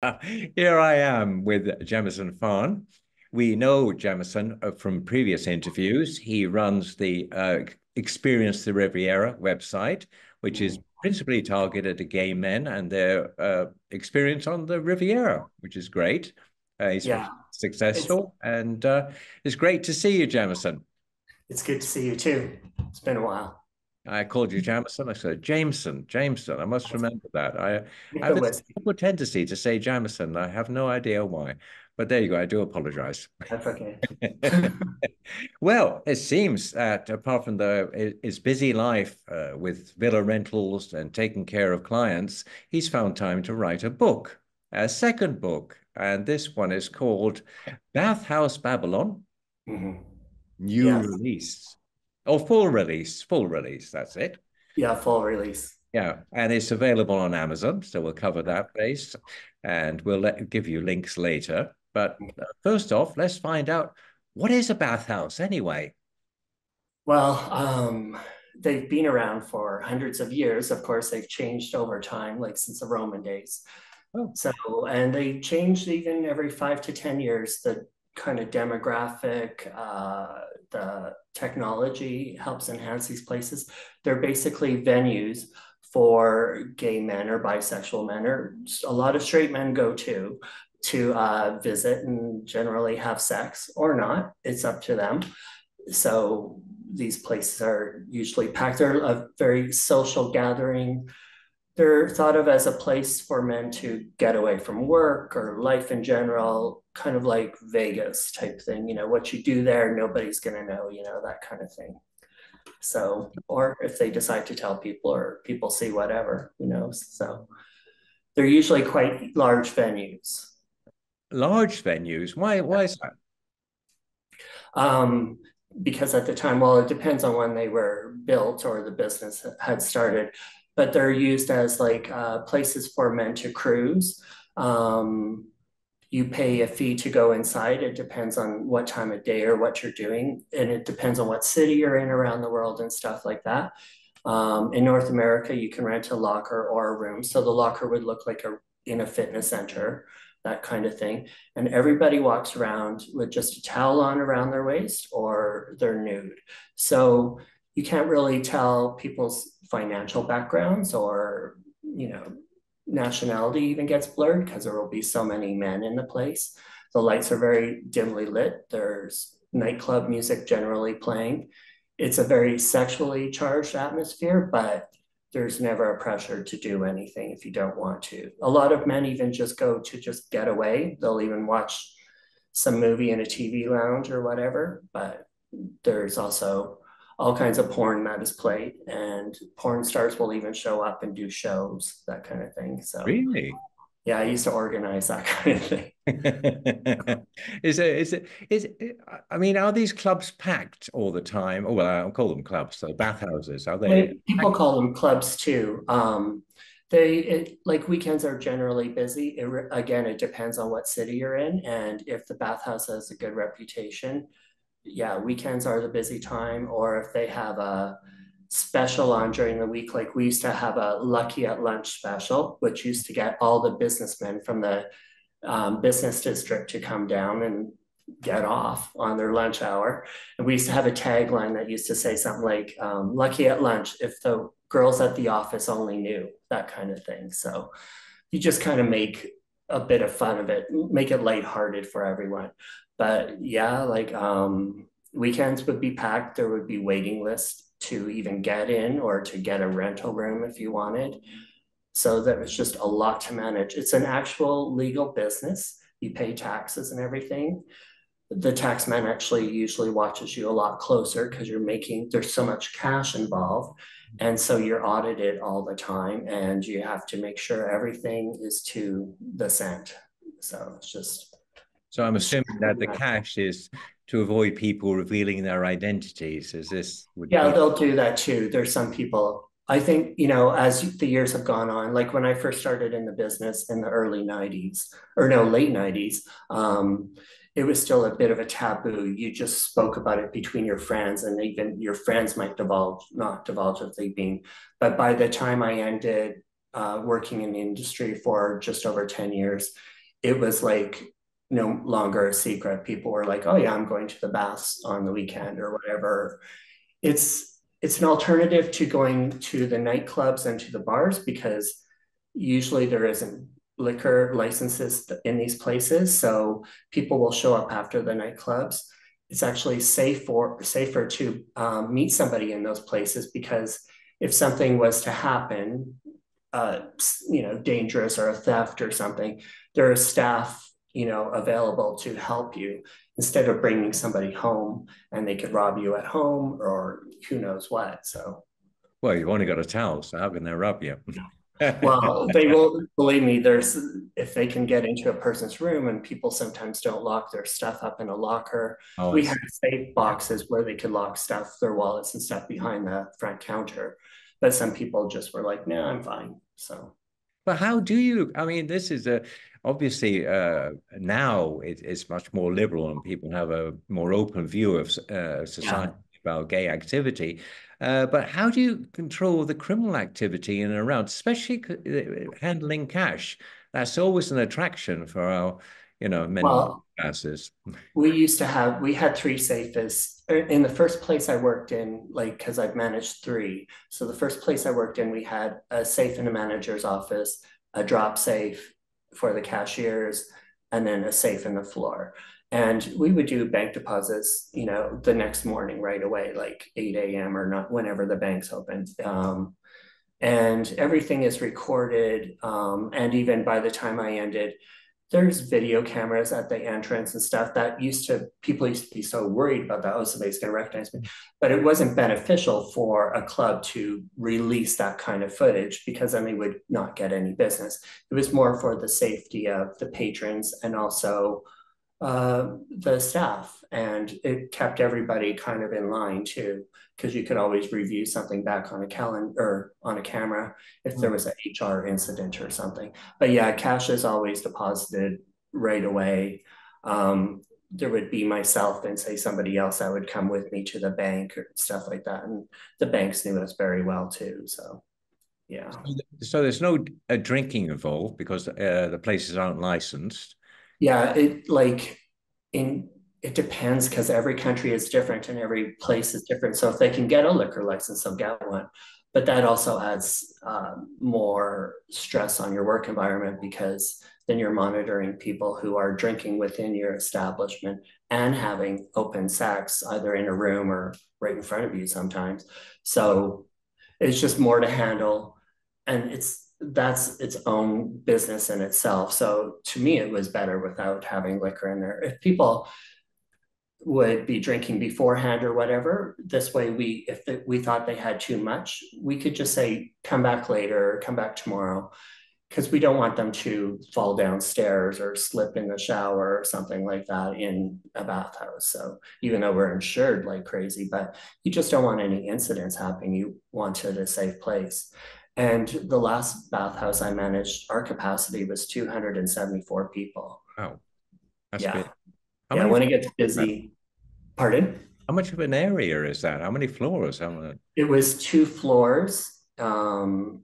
Here I am with Jamison Farn. We know Jamison uh, from previous interviews. He runs the uh, Experience the Riviera website, which is principally targeted at gay men and their uh, experience on the Riviera, which is great. Uh, he's yeah. successful, it's, and uh, it's great to see you, Jamison. It's good to see you too. It's been a while. I called you Jamison. I said Jameson, Jameson. I must remember that. I, I have a tendency to say Jamison. I have no idea why. But there you go. I do apologize. That's okay. well, it seems that apart from the his busy life uh, with villa rentals and taking care of clients, he's found time to write a book, a second book, and this one is called Bathhouse Babylon. Mm-hmm. New yes. release. Oh, full release, full release. That's it. Yeah, full release. Yeah, and it's available on Amazon, so we'll cover that base, and we'll let, give you links later. But uh, first off, let's find out what is a bathhouse anyway. Well, um, they've been around for hundreds of years. Of course, they've changed over time, like since the Roman days. Oh. So, and they changed even every five to 10 years. The kind of demographic, uh, the technology helps enhance these places. They're basically venues for gay men or bisexual men, or a lot of straight men go to, to uh, visit and generally have sex or not. It's up to them. So these places are usually packed. They're a very social gathering. They're thought of as a place for men to get away from work or life in general, kind of like Vegas type thing. You know, what you do there, nobody's going to know, you know, that kind of thing. So, or if they decide to tell people or people see whatever, who knows. So they're usually quite large venues large venues. Why? Why is that? Um, because at the time, well, it depends on when they were built or the business had started, but they're used as like uh, places for men to cruise. Um, you pay a fee to go inside. It depends on what time of day or what you're doing, and it depends on what city you're in around the world and stuff like that. Um, in North America, you can rent a locker or a room. So the locker would look like a in a fitness center that kind of thing. And everybody walks around with just a towel on around their waist or they're nude. So you can't really tell people's financial backgrounds or, you know, nationality even gets blurred because there will be so many men in the place. The lights are very dimly lit. There's nightclub music generally playing. It's a very sexually charged atmosphere, but there's never a pressure to do anything if you don't want to. A lot of men even just go to just get away. They'll even watch some movie in a TV lounge or whatever, but there's also all kinds of porn that is played and porn stars will even show up and do shows, that kind of thing. So really? Yeah, I used to organize that kind of thing. is it is it is it, I mean, are these clubs packed all the time? Oh well, I'll call them clubs. So bathhouses are they? people call them clubs too. Um, they it, like weekends are generally busy. It, again, it depends on what city you're in, and if the bathhouse has a good reputation, yeah, weekends are the busy time. Or if they have a special on during the week. Like we used to have a lucky at lunch special, which used to get all the businessmen from the um, business district to come down and get off on their lunch hour. And we used to have a tagline that used to say something like, um, lucky at lunch if the girls at the office only knew, that kind of thing. So you just kind of make a bit of fun of it, make it lighthearted for everyone. But yeah, like um, weekends would be packed. There would be waiting lists to even get in or to get a rental room if you wanted. So there was just a lot to manage. It's an actual legal business. You pay taxes and everything. The tax man actually usually watches you a lot closer because you're making, there's so much cash involved. And so you're audited all the time and you have to make sure everything is to the cent. So it's just. So I'm assuming that the cash is to avoid people revealing their identities is this would yeah be- they'll do that too there's some people i think you know as the years have gone on like when i first started in the business in the early 90s or no late 90s um, it was still a bit of a taboo you just spoke about it between your friends and even your friends might divulge not divulge if they've been but by the time i ended uh, working in the industry for just over 10 years, it was like no longer a secret. People were like, oh, yeah, I'm going to the baths on the weekend or whatever. It's it's an alternative to going to the nightclubs and to the bars because usually there isn't liquor licenses in these places. So people will show up after the nightclubs. It's actually safe for safer to um, meet somebody in those places because if something was to happen, uh, you know, dangerous or a theft or something, there is staff, you know, available to help you instead of bringing somebody home and they could rob you at home or who knows what. So, well, you've only got a towel, so how can they rob you? Well, they will believe me. There's if they can get into a person's room, and people sometimes don't lock their stuff up in a locker. Oh, we had safe boxes where they could lock stuff, their wallets and stuff behind the front counter. But some people just were like, "No, I'm fine." So, but how do you? I mean, this is a obviously uh, now it, it's much more liberal, and people have a more open view of uh, society yeah. about gay activity. Uh, but how do you control the criminal activity in and around, especially uh, handling cash? That's always an attraction for our, you know, many well, classes. We used to have, we had three safes. Er, in the first place I worked in, like, because I've managed three. So the first place I worked in, we had a safe in a manager's office, a drop safe for the cashiers, and then a safe in the floor. And we would do bank deposits, you know, the next morning right away, like 8 a.m. or not whenever the bank's opened. Um, and everything is recorded. Um, and even by the time I ended, there's video cameras at the entrance and stuff that used to people used to be so worried about that oh somebody's going to recognize me but it wasn't beneficial for a club to release that kind of footage because then they would not get any business it was more for the safety of the patrons and also uh, the staff and it kept everybody kind of in line too because you could always review something back on a calendar or on a camera if there was an hr incident or something. But yeah cash is always deposited right away. Um, there would be myself and say somebody else that would come with me to the bank or stuff like that and the banks knew us very well too so yeah. So there's no drinking involved because uh, the places aren't licensed yeah, it like in it depends because every country is different and every place is different. So if they can get a liquor license, they'll get one. But that also adds um, more stress on your work environment because then you're monitoring people who are drinking within your establishment and having open sex either in a room or right in front of you sometimes. So it's just more to handle. And it's that's its own business in itself. So to me, it was better without having liquor in there. If people would be drinking beforehand or whatever, this way we, if we thought they had too much, we could just say, come back later, come back tomorrow. Because we don't want them to fall downstairs or slip in the shower or something like that in a bathhouse. So even though we're insured like crazy, but you just don't want any incidents happening. You want it a safe place. And the last bathhouse I managed, our capacity was 274 people. Wow. That's yeah. Good. yeah, when it gets busy. Pardon? How much of an area is that? How many floors? How many... It was two floors, um,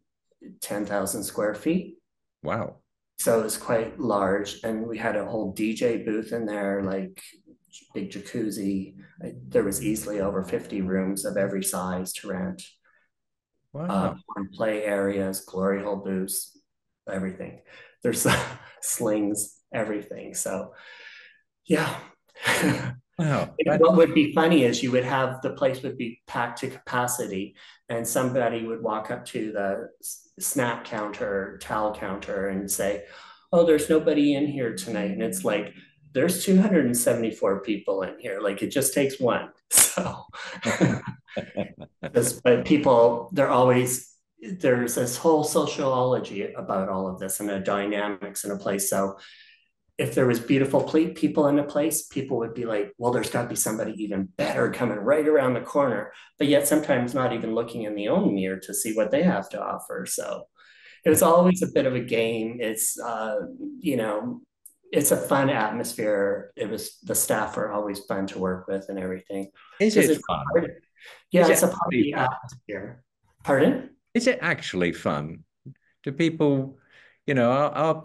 10,000 square feet. Wow. So it was quite large. And we had a whole DJ booth in there, like big jacuzzi. There was easily over 50 rooms of every size to rent. Wow. Uh, play areas, glory hole booths, everything. There's slings, everything. So, yeah. Wow. what would be funny is you would have the place would be packed to capacity, and somebody would walk up to the snack counter, towel counter, and say, "Oh, there's nobody in here tonight," and it's like there's 274 people in here. Like it just takes one. So, but people, they're always, there's this whole sociology about all of this and the dynamics in a place. So, if there was beautiful people in a place, people would be like, well, there's got to be somebody even better coming right around the corner. But yet, sometimes not even looking in the own mirror to see what they have to offer. So, it was always a bit of a game. It's, uh, you know, it's a fun atmosphere. It was the staff are always fun to work with and everything. Is it fun? Yeah, Is it's it a party atmosphere. Pardon? Is it actually fun? Do people, you know, are, are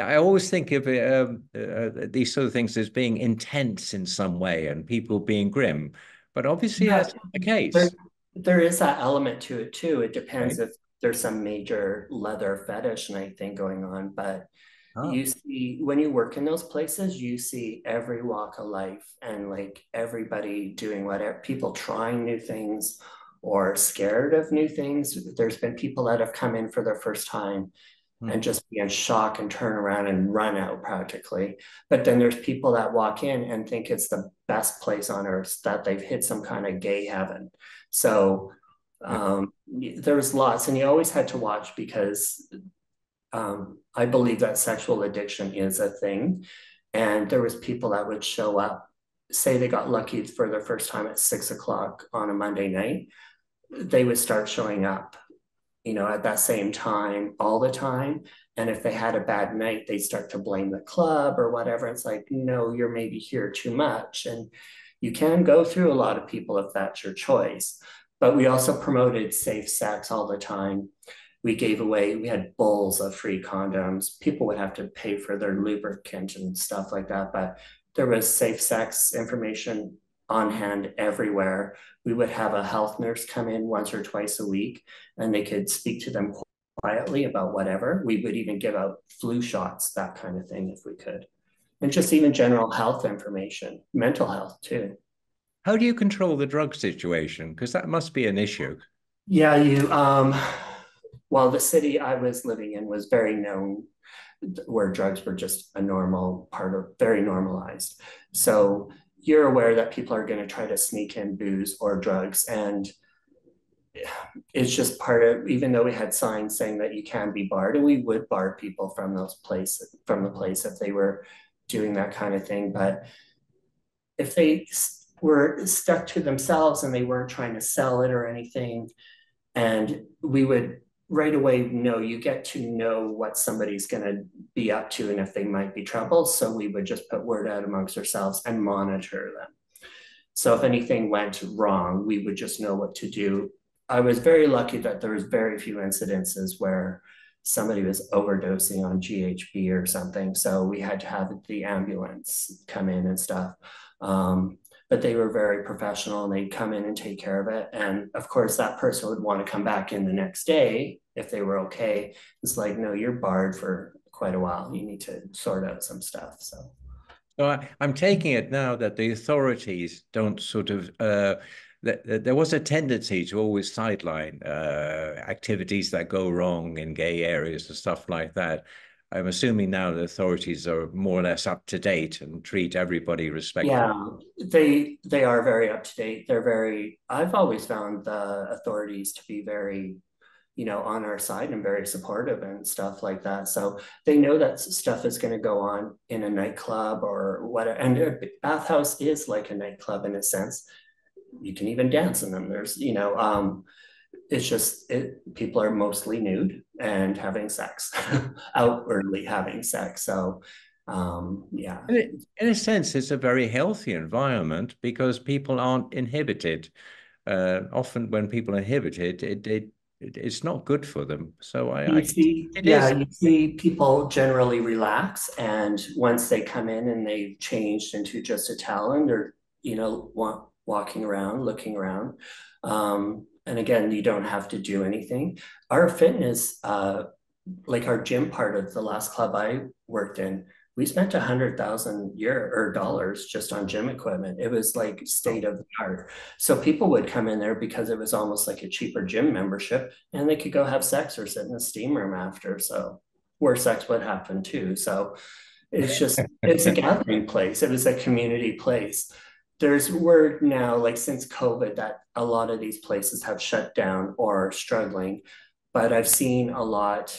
I always think of um, uh, these sort of things as being intense in some way and people being grim, but obviously yeah, that's not the case. There, there is that element to it too. It depends right. if there's some major leather fetish night thing going on, but Oh. You see, when you work in those places, you see every walk of life and like everybody doing whatever, people trying new things or scared of new things. There's been people that have come in for their first time mm. and just be in shock and turn around and run out practically. But then there's people that walk in and think it's the best place on earth, that they've hit some kind of gay heaven. So um, there was lots, and you always had to watch because um, I believe that sexual addiction is a thing. And there was people that would show up, say they got lucky for their first time at six o'clock on a Monday night, they would start showing up, you know, at that same time all the time. And if they had a bad night, they start to blame the club or whatever. It's like, no, you're maybe here too much. And you can go through a lot of people if that's your choice. But we also promoted safe sex all the time we gave away, we had bowls of free condoms. People would have to pay for their lubricant and stuff like that, but there was safe sex information on hand everywhere. We would have a health nurse come in once or twice a week and they could speak to them quietly about whatever. We would even give out flu shots, that kind of thing, if we could. And just even general health information, mental health too. How do you control the drug situation? Because that must be an issue. Yeah, you um while the city I was living in was very known where drugs were just a normal part of very normalized. So you're aware that people are going to try to sneak in booze or drugs and it's just part of even though we had signs saying that you can be barred and we would bar people from those places from the place if they were doing that kind of thing but if they were stuck to themselves and they weren't trying to sell it or anything and we would right away know you get to know what somebody's going to be up to and if they might be trouble so we would just put word out amongst ourselves and monitor them. So if anything went wrong we would just know what to do. I was very lucky that there was very few incidences where somebody was overdosing on ghb or something. So we had to have the ambulance come in and stuff. Um, but they were very professional and they'd come in and take care of it. And of course, that person would want to come back in the next day if they were okay. It's like, no, you're barred for quite a while. You need to sort out some stuff. So. So I, am taking it now that the authorities don't sort of uh, there was a tendency to always sideline uh, activities that go wrong in gay areas and stuff like that. I'm assuming now the authorities are more or less up to date and treat everybody respectfully. Yeah, they they are very up to date. They're very. I've always found the authorities to be very, you know, on our side and very supportive and stuff like that. So they know that stuff is going to go on in a nightclub or whatever. And a bathhouse is like a nightclub in a sense. You can even dance in them. There's, you know, um, it's just it, people are mostly nude and having sex, outwardly having sex. So, um, yeah. In a, in a, sense, it's a very healthy environment because people aren't inhibited. Uh, often, when people are inhibited, it, it it's not good for them. So I, you I see, yeah, is. you see people generally relax, and once they come in and they've changed into just a talent, or you know, walking around, looking around, um, and again, you don't have to do anything. Our fitness, uh, like our gym part of the last club I worked in, we spent a hundred thousand year or dollars just on gym equipment. It was like state of the art. So people would come in there because it was almost like a cheaper gym membership, and they could go have sex or sit in the steam room after. So where sex would happen too. So it's just it's a gathering place. It was a community place there's word now, like since COVID, that a lot of these places have shut down or are struggling. But I've seen a lot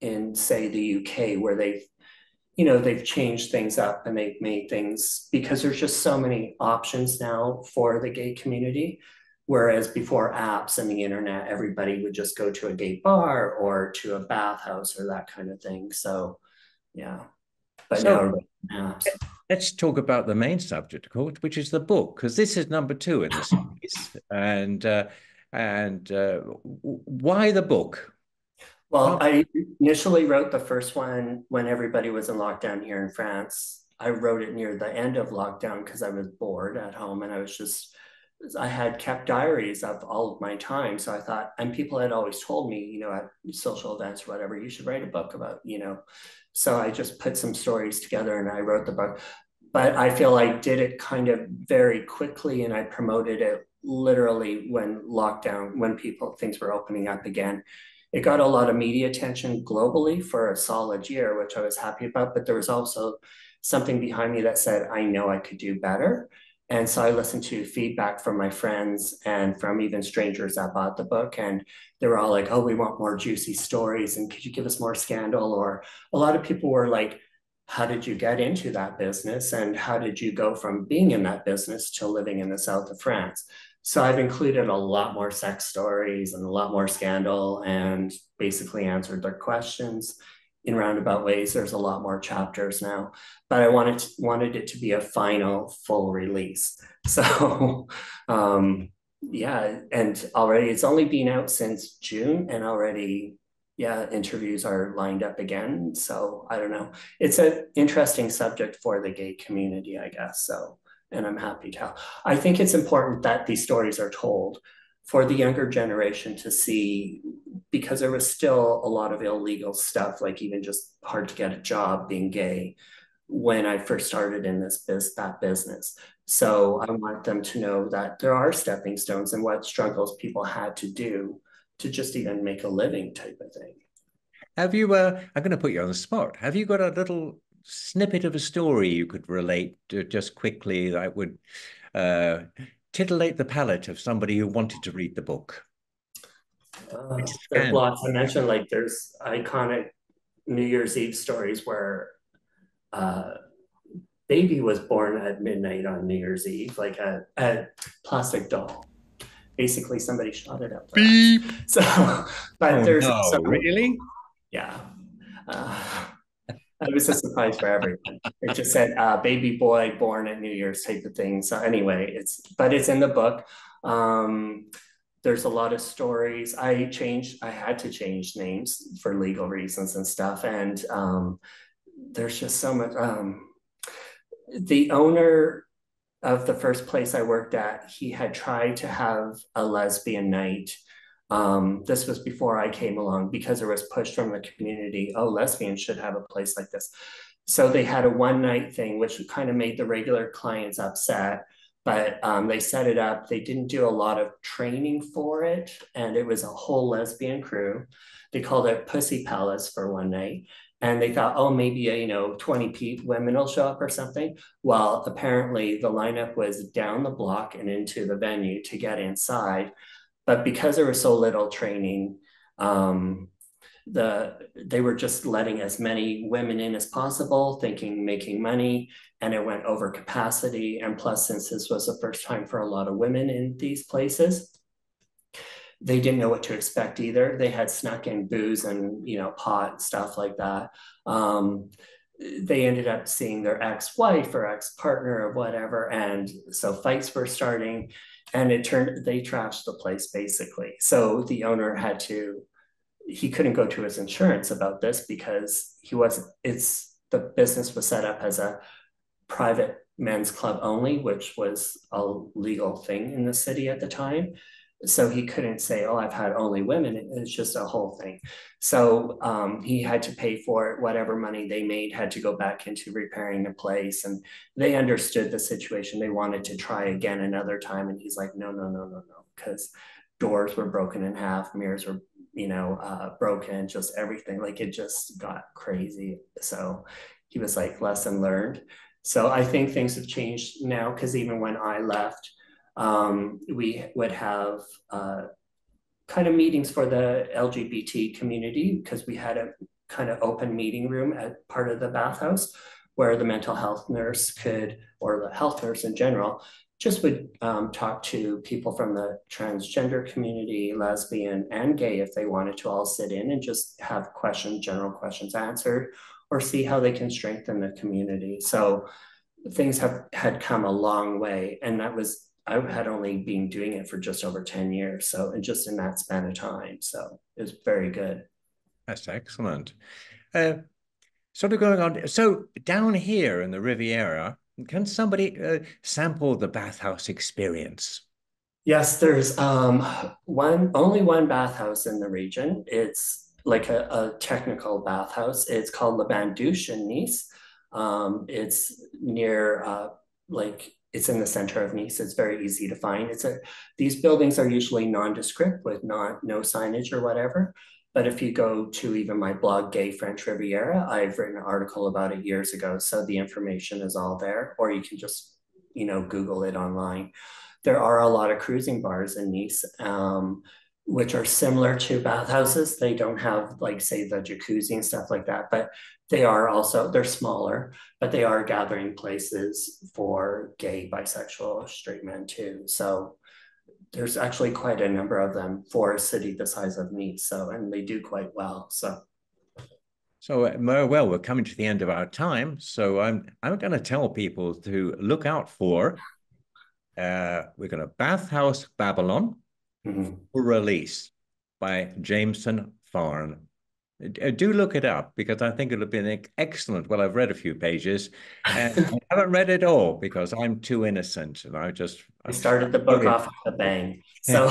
in, say, the UK where they've, you know, they've changed things up and they've made things because there's just so many options now for the gay community. Whereas before apps and the internet, everybody would just go to a gay bar or to a bathhouse or that kind of thing. So, yeah. But so, now apps let's talk about the main subject, of course, which is the book, because this is number two in the series. and uh, and uh, why the book? Well, I initially wrote the first one when everybody was in lockdown here in France. I wrote it near the end of lockdown because I was bored at home and I was just I had kept diaries of all of my time. So I thought, and people had always told me, you know, at social events or whatever, you should write a book about, you know. So I just put some stories together and I wrote the book. But I feel I did it kind of very quickly and I promoted it literally when lockdown, when people, things were opening up again. It got a lot of media attention globally for a solid year, which I was happy about. But there was also something behind me that said, I know I could do better. And so I listened to feedback from my friends and from even strangers that bought the book. And they were all like, oh, we want more juicy stories. And could you give us more scandal? Or a lot of people were like, how did you get into that business? And how did you go from being in that business to living in the south of France? So I've included a lot more sex stories and a lot more scandal and basically answered their questions in roundabout ways. There's a lot more chapters now, but I wanted to, wanted it to be a final full release. So, um, yeah, and already it's only been out since June, and already, yeah, interviews are lined up again. So I don't know. It's an interesting subject for the gay community, I guess. So, and I'm happy to. I think it's important that these stories are told for the younger generation to see because there was still a lot of illegal stuff, like even just hard to get a job being gay when I first started in this biz, that business. So I want them to know that there are stepping stones and what struggles people had to do to just even make a living type of thing. Have you, uh, I'm going to put you on the spot. Have you got a little snippet of a story you could relate to just quickly that would uh, titillate the palate of somebody who wanted to read the book? Uh, there's lots. I mentioned like there's iconic New Year's Eve stories where uh, baby was born at midnight on New Year's Eve, like a, a plastic doll. Basically, somebody shot it up. Beep. So, but oh, there's no, some, really, yeah. Uh, it was a surprise for everyone. It just said uh, "baby boy born at New Year's" type of thing. So anyway, it's but it's in the book. Um, there's a lot of stories. I changed. I had to change names for legal reasons and stuff. And um, there's just so much. Um, the owner of the first place I worked at, he had tried to have a lesbian night um, this was before I came along because it was pushed from the community. Oh, lesbians should have a place like this. So they had a one night thing, which kind of made the regular clients upset. But um, they set it up. They didn't do a lot of training for it, and it was a whole lesbian crew. They called it Pussy Palace for one night, and they thought, oh, maybe you know 20 women will show up or something. Well, apparently the lineup was down the block and into the venue to get inside but because there was so little training, um, the they were just letting as many women in as possible, thinking making money, and it went over capacity. And plus, since this was the first time for a lot of women in these places, they didn't know what to expect either. They had snuck in booze and you know pot stuff like that. Um, they ended up seeing their ex-wife or ex-partner or whatever, and so fights were starting and it turned they trashed the place basically so the owner had to he couldn't go to his insurance about this because he was it's the business was set up as a private men's club only which was a legal thing in the city at the time so he couldn't say, "Oh, I've had only women." It's just a whole thing. So um, he had to pay for it. Whatever money they made had to go back into repairing the place, and they understood the situation. They wanted to try again another time, and he's like, "No, no, no, no, no," because doors were broken in half, mirrors were, you know, uh, broken, just everything. Like it just got crazy. So he was like, "Lesson learned." So I think things have changed now because even when I left um, we would have uh, kind of meetings for the LGBT community because we had a kind of open meeting room at part of the bathhouse where the mental health nurse could, or the health nurse in general, just would um, talk to people from the transgender community, lesbian and gay, if they wanted to all sit in and just have questions, general questions answered, or see how they can strengthen the community. So things have had come a long way, and that was I had only been doing it for just over 10 years. So, and just in that span of time. So it was very good. That's excellent. Uh, sort of going on. So down here in the Riviera, can somebody uh, sample the bathhouse experience? Yes, there's um, one only one bathhouse in the region. It's like a, a technical bathhouse. It's called Le Bain Douche in Nice. Um, it's near uh, like it's in the center of Nice. It's very easy to find. It's a these buildings are usually nondescript with not no signage or whatever. But if you go to even my blog, Gay French Riviera, I've written an article about it years ago. So the information is all there, or you can just, you know, Google it online. There are a lot of cruising bars in Nice, um, which are similar to bathhouses. They don't have like, say, the jacuzzi and stuff like that, but they are also, they're smaller, but they are gathering places for gay, bisexual, straight men too. So there's actually quite a number of them for a city the size of me. So, and they do quite well. So, so uh, well, we're coming to the end of our time. So I'm I'm going to tell people to look out for. Uh, we're going to Bathhouse Babylon mm-hmm. release by Jameson Farn. Uh, do look it up because I think it'll be an excellent. Well, I've read a few pages, and I haven't read it all because I'm too innocent, and I just I started the book off with a bang. So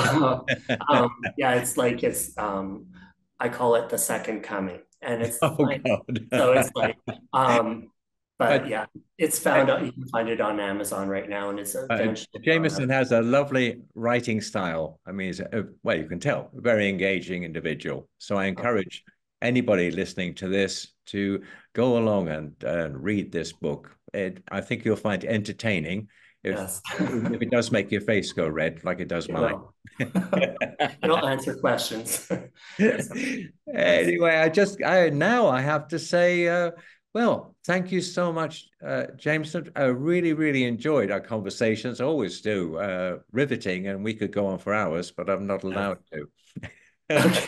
um, yeah, it's like it's um, I call it the second coming, and it's oh, like, so it's like um, but, but, yeah, it's found. you can find it on Amazon right now, and it's uh, Jameson has a lovely writing style. I mean, a, well, you can tell, a very engaging individual. So I encourage anybody listening to this to go along and uh, read this book. It, I think you'll find entertaining. If, yes. if it does make your face go red, like it does it mine. It'll answer questions. anyway, I just I now I have to say, uh, well, thank you so much, uh, Jameson. I really, really enjoyed our conversations. I always do, uh, riveting, and we could go on for hours, but I'm not allowed to.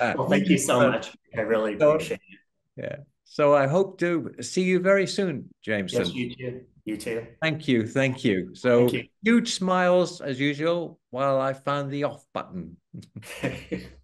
well, thank you so much. I really appreciate it. Yeah. So I hope to see you very soon, Jameson. Yes, you too. You too. Thank you. Thank you. So thank you. huge smiles as usual while I find the off button.